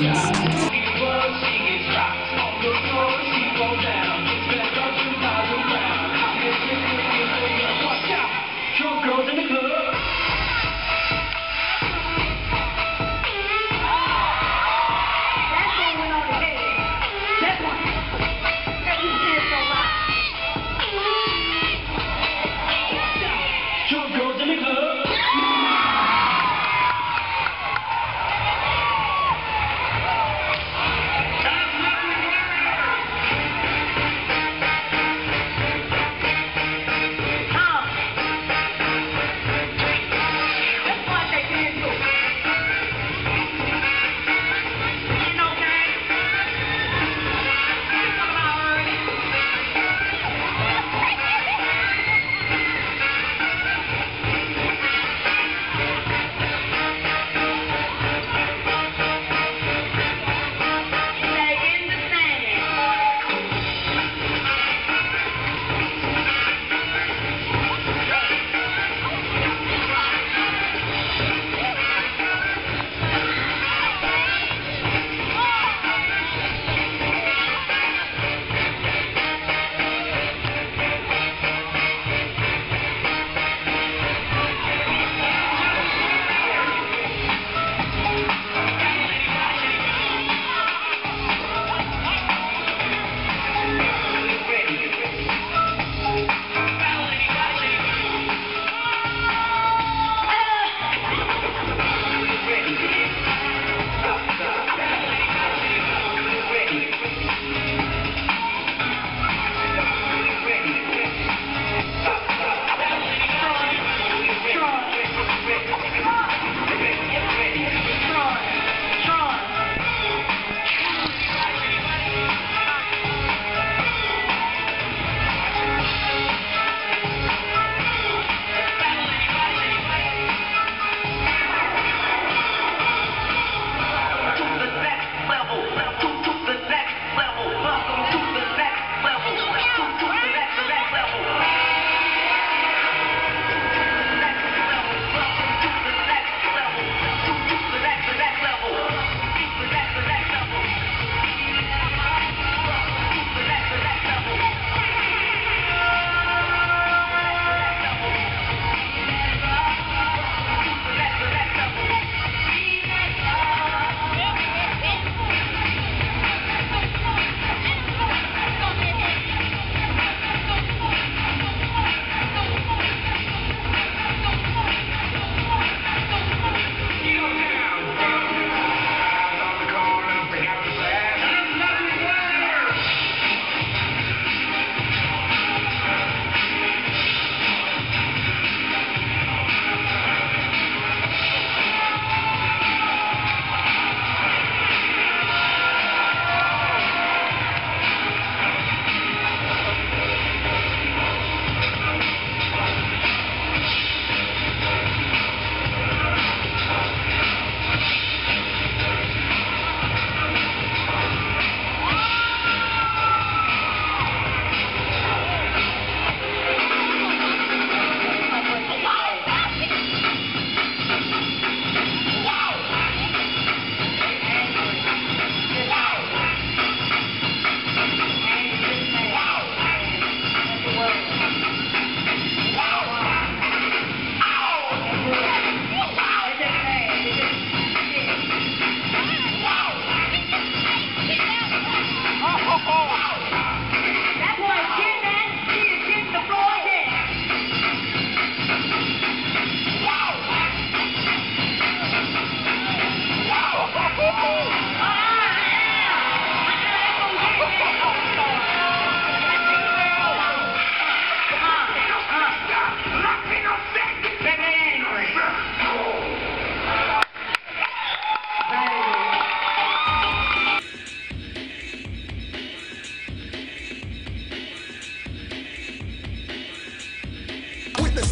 Yeah.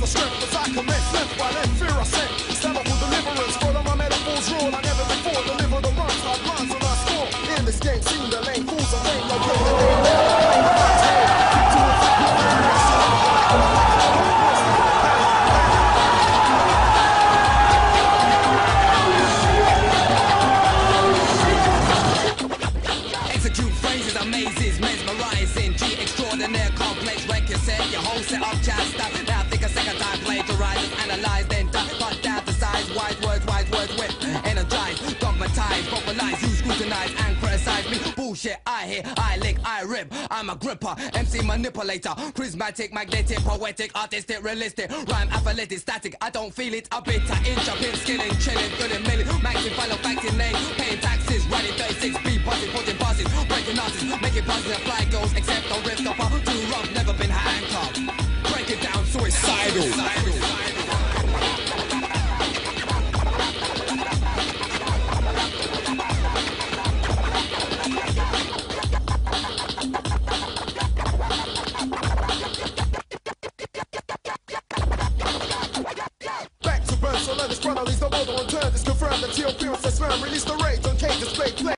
Strength as I commence left while in fear I sent. With deliverance, follow my metaphors rule. I never before deliver the runs, hard runs and I score. In this game, the lane, fools lame, no amazes, mesmerizing. G complex record set. Your whole set up, chat stuff. Words, wise words, whip, energize, dogmatize, vocalize, you scrutinize and criticize me. Bullshit, I hear, I lick, I rip. I'm a gripper, MC manipulator, charismatic, magnetic, poetic, artistic, realistic, rhyme athletic, static. I don't feel it, a bit, I inch up in skilling, chilling, feeling million, maxing, follow facting name, paying taxes, running 36 B buses, putting buses, breaking artists, making buses and fly girls, except a rift up, too rough, never been handcuffed. Break it down, suicidal.